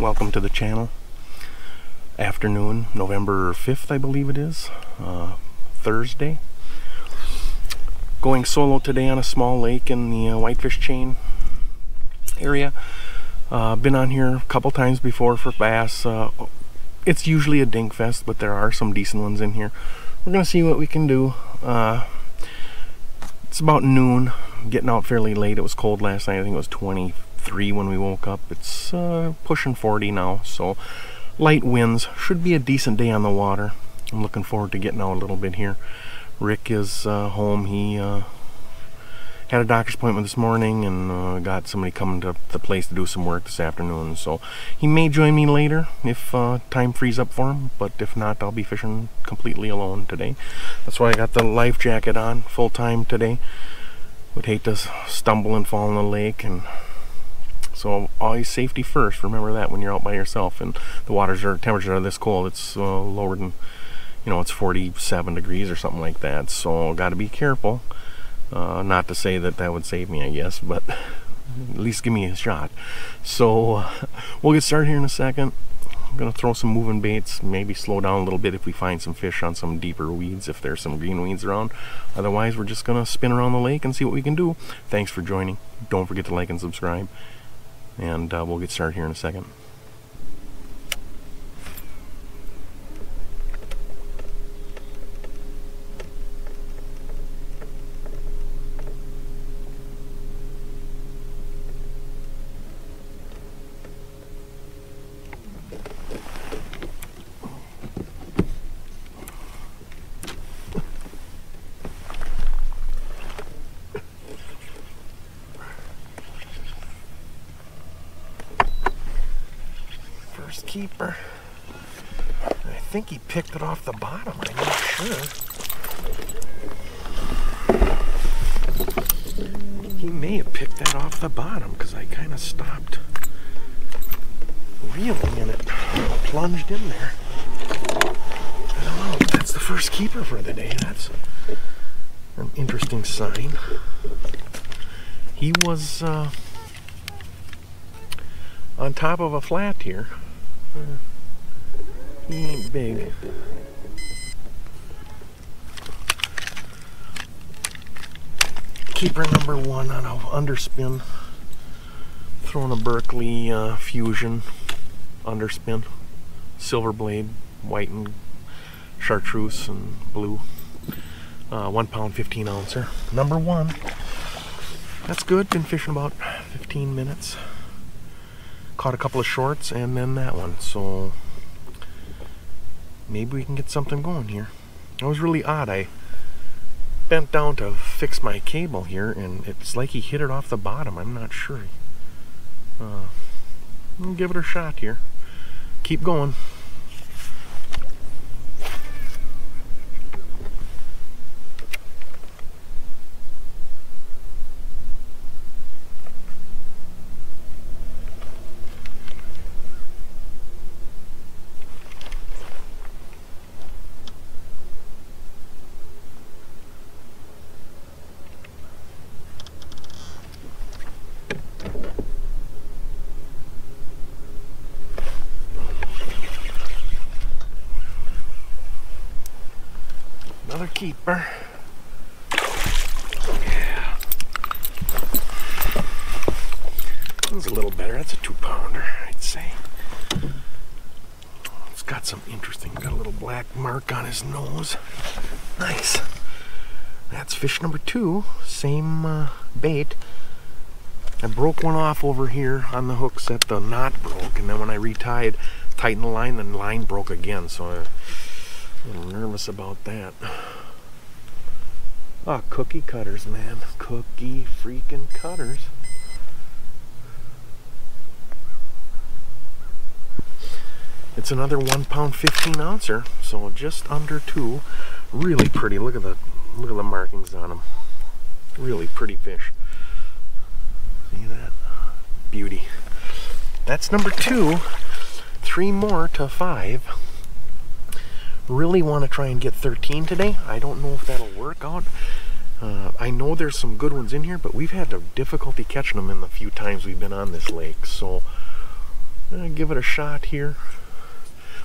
welcome to the channel. Afternoon November 5th I believe it is uh, Thursday. Going solo today on a small lake in the uh, Whitefish Chain area. Uh, been on here a couple times before for bass uh, it's usually a dink fest but there are some decent ones in here. We're gonna see what we can do. Uh, it's about noon getting out fairly late. It was cold last night. I think it was 20 3 when we woke up. It's uh, pushing 40 now, so light winds. Should be a decent day on the water. I'm looking forward to getting out a little bit here. Rick is uh, home. He uh, had a doctor's appointment this morning and uh, got somebody coming to the place to do some work this afternoon. So he may join me later if uh, time frees up for him, but if not, I'll be fishing completely alone today. That's why I got the life jacket on full time today. Would hate to stumble and fall in the lake and so always safety first. Remember that when you're out by yourself and the waters are temperatures are this cold. It's uh, lower than you know it's 47 degrees or something like that. So got to be careful. Uh, not to say that that would save me, I guess, but at least give me a shot. So uh, we'll get started here in a second. I'm gonna throw some moving baits, maybe slow down a little bit if we find some fish on some deeper weeds, if there's some green weeds around. Otherwise, we're just gonna spin around the lake and see what we can do. Thanks for joining. Don't forget to like and subscribe and uh, we'll get started here in a second. Keeper. I think he picked it off the bottom, I'm not sure. He may have picked that off the bottom because I kind of stopped reeling and it plunged in there. I don't know, that's the first keeper for the day. That's an interesting sign. He was uh, on top of a flat here. He ain't big. Keeper number one on a underspin. Throwing a Berkley uh, Fusion underspin. Silver blade, white and chartreuse and blue. Uh, one pound, 15 ouncer. Number one. That's good. Been fishing about 15 minutes caught a couple of shorts and then that one. So maybe we can get something going here. It was really odd. I bent down to fix my cable here and it's like he hit it off the bottom. I'm not sure. Uh, we'll give it a shot here. Keep going Another keeper. Yeah. A little better. That's a two pounder, I'd say. It's got some interesting, got a little black mark on his nose. Nice. That's fish number two. Same uh, bait. I broke one off over here on the hooks that the knot broke, and then when I retied, tightened the line, the line broke again. So I, a little nervous about that. Ah, cookie cutters, man. Cookie freaking cutters. It's another one pound 15 ouncer, so just under two. Really pretty. Look at the look at the markings on them. Really pretty fish. See that? Beauty. That's number two. Three more to five really want to try and get 13 today. I don't know if that'll work out. Uh, I know there's some good ones in here, but we've had difficulty catching them in the few times we've been on this lake. So uh, uh, give it a shot here.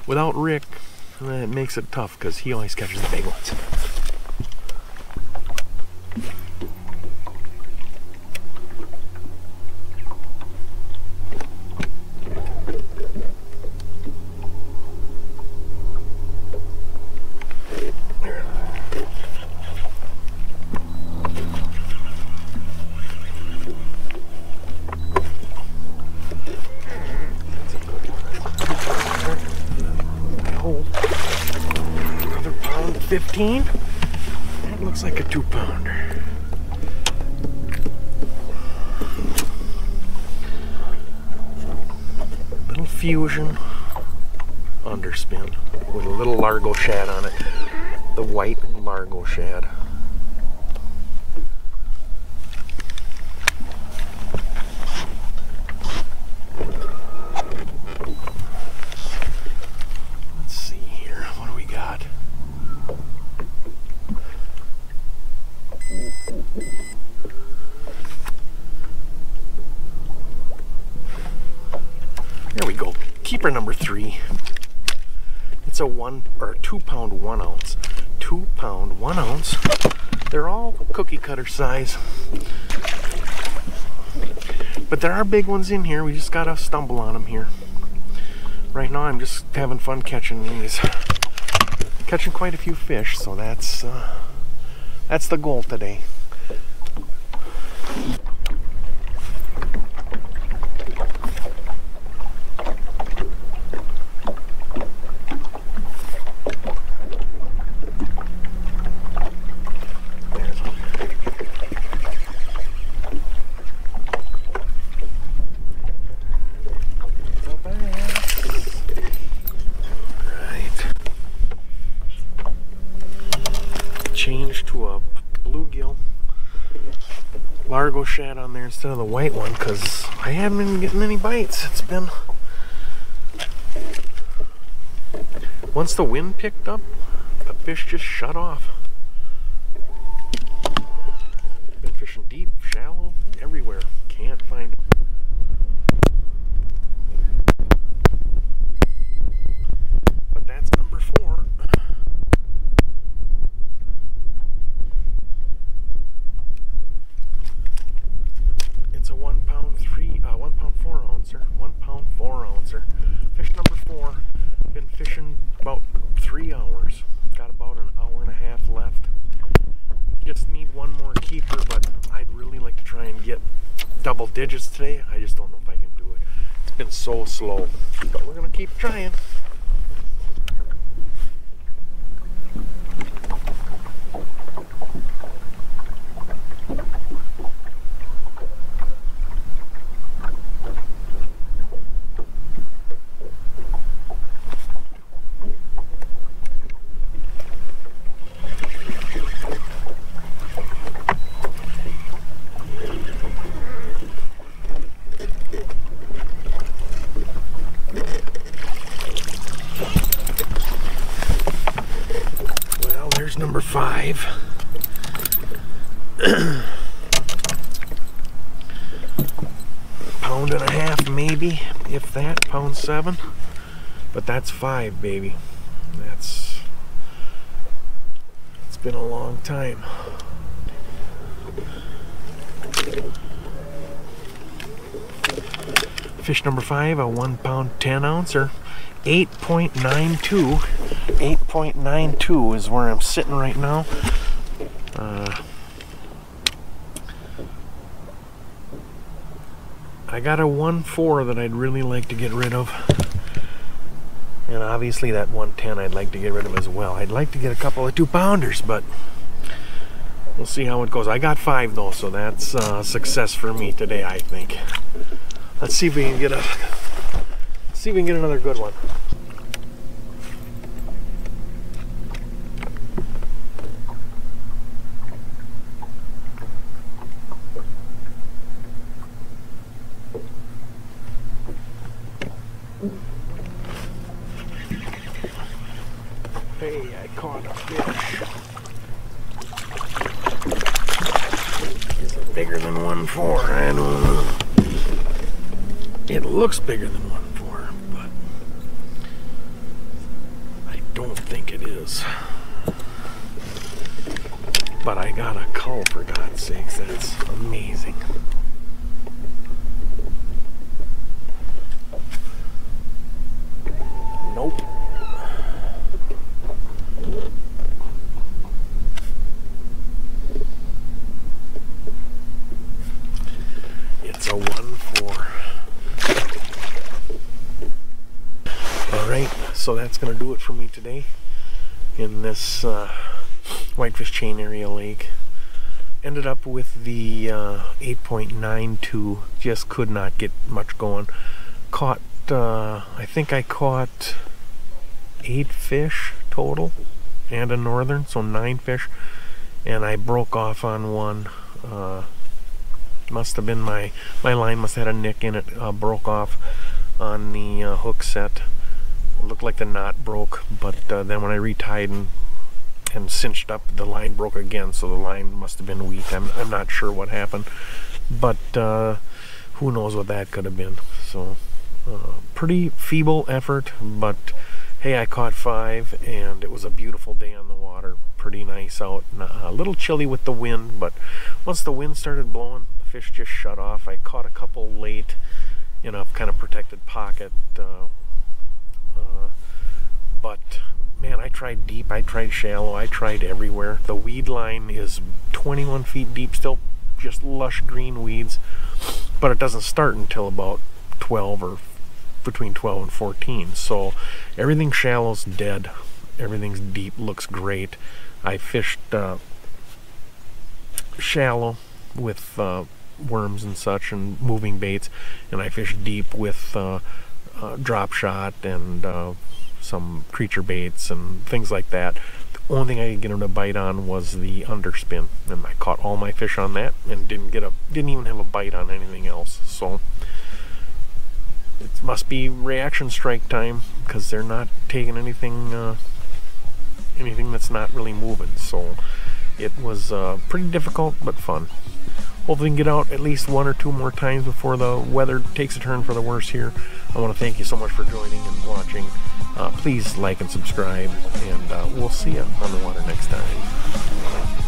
Without Rick, uh, it makes it tough because he always catches the big ones. hold. Another pound 15. That looks like a two pounder. Little fusion underspin with a little Largo shad on it. The white Largo shad. Let's see here. What do we got? There we Keeper number three. It's a one or two pound one ounce. Two pound one ounce. They're all cookie cutter size. But there are big ones in here. We just gotta stumble on them here right now I'm just having fun catching these. Catching quite a few fish, so that's uh, that's the goal today. There's one. So bass. Right. Change to a bluegill Largo shad on there instead of the white one because I haven't been getting any bites. It's been once the wind picked up, the fish just shut off. Been fishing deep, shallow, everywhere. Can't find them. But that's number four. It's a one pound three, uh, one pound four ouncer, one pound four ouncer. Fish number four. Been fishing about three hours. Got about an hour and a half left. Just need one more keeper, but I'd really like to try and get double digits today. I just don't know if I can do it. It's been so slow, but we're gonna keep trying. Well, there's number five. pound and a half, maybe, if that, pound seven. But that's five, baby. That's. It's been a long time. Fish number five, a one pound, 10 ouncer. 8.92 8.92 is where I'm sitting right now uh, I got a 1.4 that I'd really like to get rid of. And obviously that 110 I'd like to get rid of as well. I'd like to get a couple of two pounders but we'll see how it goes. I got five though so that's uh, success for me today I think. Let's see if we can get a see if we can get another good one. looks bigger than 1.4, but I don't think it is. But I got a cull for God's sakes, that's amazing. Nope. It's a 1-4. So that's going to do it for me today in this uh, Whitefish Chain Area Lake. Ended up with the uh, 8.92, just could not get much going. Caught, uh, I think I caught eight fish total and a northern, so nine fish. And I broke off on one. Uh, must have been my my line must have had a nick in it uh, broke off on the uh, hook set it looked like the knot broke but uh, then when I retied and and cinched up the line broke again so the line must have been weak I'm, I'm not sure what happened but uh, who knows what that could have been so uh, pretty feeble effort but hey I caught five and it was a beautiful day on the water pretty nice out a little chilly with the wind but once the wind started blowing the fish just shut off. I caught a couple late in a kind of protected pocket. Uh, uh, but man, I tried deep, I tried shallow, I tried everywhere. The weed line is 21 feet deep, still just lush green weeds, but it doesn't start until about 12 or between 12 and 14. So everything shallow's dead, everything's deep, looks great. I fished uh, shallow with uh, worms and such and moving baits and I fished deep with uh, uh, drop shot and uh, some creature baits and things like that. The only thing I could get him to bite on was the underspin and I caught all my fish on that and didn't get a didn't even have a bite on anything else so. It must be reaction strike time because they're not taking anything uh, anything that's not really moving so. It was uh, pretty difficult but fun. Hopefully, we can get out at least one or two more times before the weather takes a turn for the worse here. I want to thank you so much for joining and watching. Uh, please like and subscribe, and uh, we'll see you on the water next time.